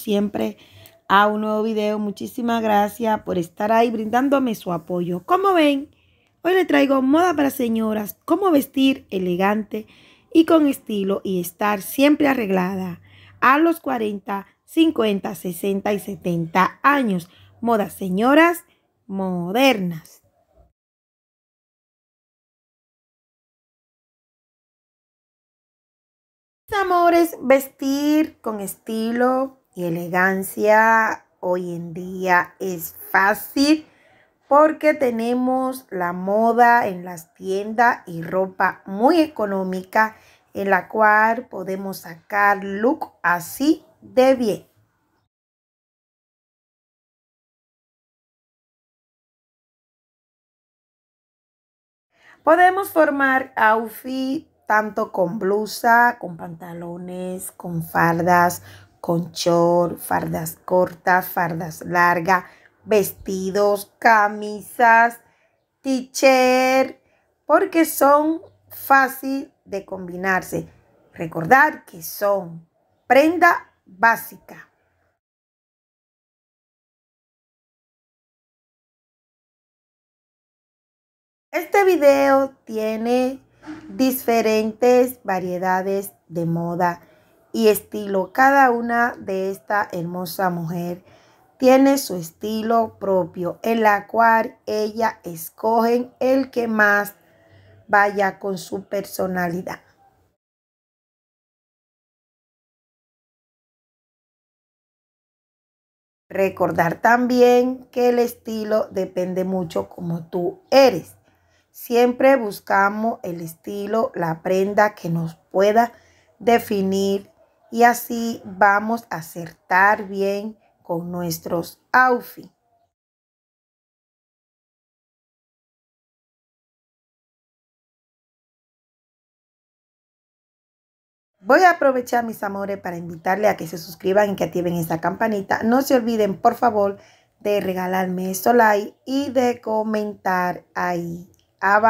siempre a un nuevo video. Muchísimas gracias por estar ahí brindándome su apoyo. Como ven, hoy le traigo moda para señoras, cómo vestir elegante y con estilo y estar siempre arreglada a los 40, 50, 60 y 70 años. Modas señoras modernas. amores, vestir con estilo y elegancia hoy en día es fácil porque tenemos la moda en las tiendas y ropa muy económica en la cual podemos sacar look así de bien. Podemos formar outfit tanto con blusa, con pantalones, con fardas, con short, fardas cortas, fardas largas, vestidos, camisas, t-shirt, porque son fácil de combinarse. Recordar que son prenda básica. Este video tiene diferentes variedades de moda y estilo. Cada una de esta hermosa mujer tiene su estilo propio, en la cual ella escogen el que más vaya con su personalidad. Recordar también que el estilo depende mucho como tú eres. Siempre buscamos el estilo, la prenda que nos pueda definir y así vamos a acertar bien con nuestros outfits. Voy a aprovechar, mis amores, para invitarle a que se suscriban y que activen esa campanita. No se olviden, por favor, de regalarme su like y de comentar ahí abajo.